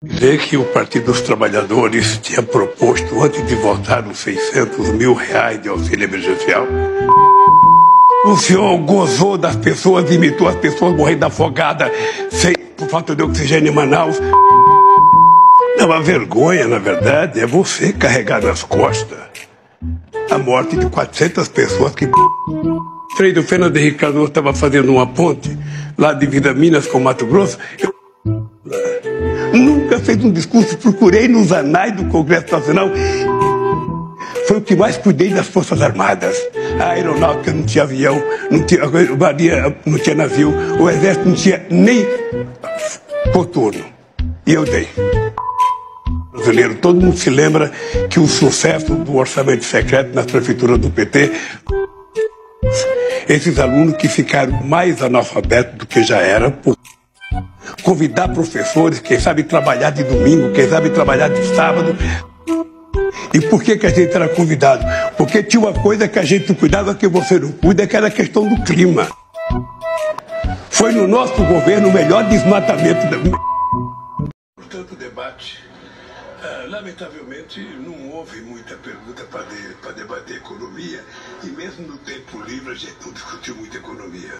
Dizer que o Partido dos Trabalhadores tinha proposto, antes de votar os 600 mil reais de auxílio emergencial, o senhor gozou das pessoas, imitou as pessoas morrendo afogadas sem, por falta de oxigênio em Manaus. Não, a vergonha, na verdade, é você carregar nas costas a morte de 400 pessoas que... Do Fernando Henrique Cardoso estava fazendo uma ponte lá de Vida Minas com Mato Grosso. Eu nunca fez um discurso, procurei nos anais do Congresso Nacional. Foi o que mais cuidei das Forças Armadas. A aeronáutica não tinha avião, não tinha, a Maria não tinha navio, o Exército não tinha nem coturno. E eu dei. Brasileiro, todo mundo se lembra que o sucesso do orçamento secreto na prefeitura do PT esses alunos que ficaram mais analfabetos do que já era, por convidar professores, quem sabe trabalhar de domingo, quem sabe trabalhar de sábado. E por que, que a gente era convidado? Porque tinha uma coisa que a gente cuidava que você não cuida, que era a questão do clima. Foi no nosso governo o melhor desmatamento da. Portanto, debate. Uh, lamentavelmente, não houve muita pergunta para de, debater economia, e mesmo no tempo livre a gente não discutiu muito economia.